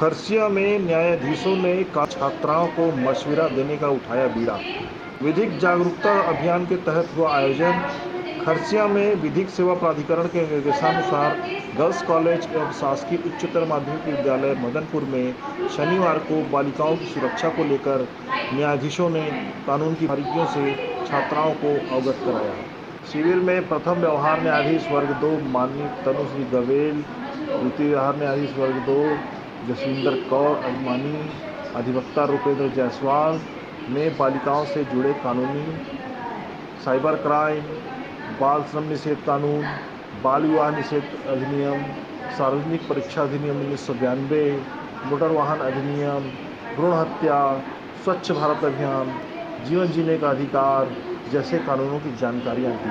खरसिया में न्यायाधीशों ने छात्राओं को मशविरा देने का उठाया बीड़ा। विधिक जागरूकता अभियान के तहत हुआ आयोजन खरसिया में विधिक सेवा प्राधिकरण के निर्देशानुसार गर्ल्स कॉलेज एवं शासकीय उच्चतर माध्यमिक विद्यालय मदनपुर में शनिवार को बालिकाओं की सुरक्षा को लेकर न्यायाधीशों ने कानून की बारीकियों से छात्राओं को अवगत कराया। शिविर में प्रथम व्यवहार न्यायाधीश वर्ग दो, माननीय तनुश्री गवेल, द्वितीय व्यवहार न्यायाधीश वर्ग दो जसविंदर कौर, अभिमानी अधिवक्ता रूपेंद्र जायसवाल ने बालिकाओं से जुड़े कानूनी, साइबर क्राइम, बाल श्रम निषेध कानून, बाल विवाह निषेध अधिनियम, सार्वजनिक परीक्षा अधिनियम उन्नीस सौ बयानबे मोटर वाहन अधिनियम, भ्रूण हत्या, स्वच्छ भारत अभियान, जीवन जीने का अधिकार जैसे कानूनों की जानकारियाँ दी।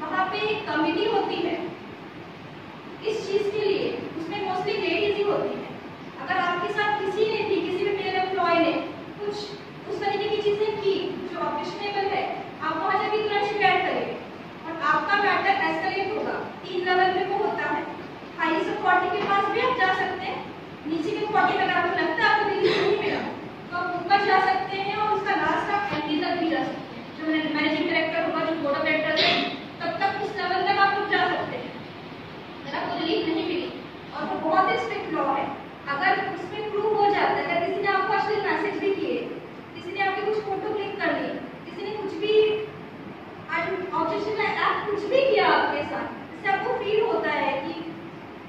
वहाँ पे कमिटी होती है। इस चीज़ के लिए उसमें मोस्टली लेडीज़ ही होती है। अगर आपके साथ किसी ने भी किसी भी मेल एम्प्लॉय ने कुछ उस तरीके की चीज़ें की जो ऑब्जेक्शनेबल है आप वहाँ जाके तुरंत शिकायत करेंगे और आपका मैटर एस्केलेट होगा तीन लेवल पे वो होता है हाईएस्ट अथॉरिटी के पास भी आप जा सकते हैं नीचे के अथॉरिटी अगर आपको लगता है आपको रिलीज़ नहीं मिला तो आप ऊपर जा सकते हैं और उसका लास्ट आप एमडी तक भी जा सकते हैं जो मैनेजिंग डायरेक्टर होगा जो बोर्ड ऑफ़ डायरेक्टर है तब तक उस लेवल तक आप लोग जा सकते हैं अगर आपको रिलीज़ नहीं मिली और वो बहुत ही स्ट्रिक्ट लॉ है अगर उसमें प्रूव हो जाता है अगर किसी ने आपको एक्चुअली मैसेज भी किए किसी ने आपके कुछ फ़ोटो क्लिक कर लिए किसी ने कुछ भी ऑब्जेक्शन एक्ट कुछ भी किया आपके साथ इससे आपको फील होता है कि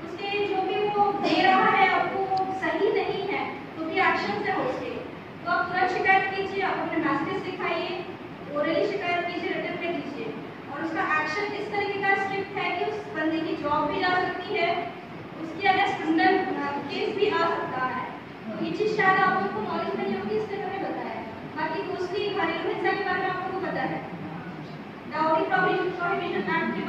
उसके जो भी वो दे रहा है आपको सही नहीं है तो भी एक्शन है उसके तो आप तुरंत शिकायत कीजिए आप अपने मैसेज दिखाइए ओरली शिकायत कीजिए रिटर्न में कीजिए। और उसका एक्शन इस तरीके का स्ट्रिक्ट है कि उस बंदे की जॉब भी जा सकती है, उसकी अगेंस्ट क्रिमिनल केस भी आ सकता है तो ये चीज़ शायद आप लोगों को नॉलेज नहीं होगी इसलिए मैंने बताया। बाकी दूसरी घरेलू हिंसा के बारे में आप लोगों को पता है। Dowry prohibition act